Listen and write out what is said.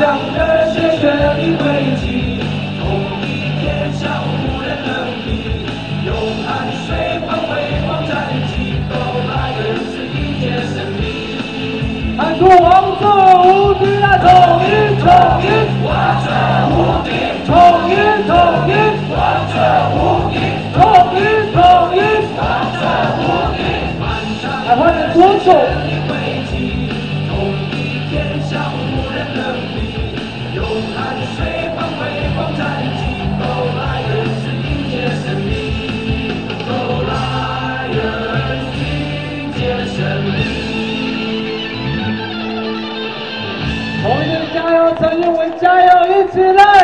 像热血绚丽汇集锋利下无人能敌用汗水换胜利出王者无敌的统一王者无敌统一统一王者无敌统一统一王者无敌满同学加油，陈俊文加油，一起来！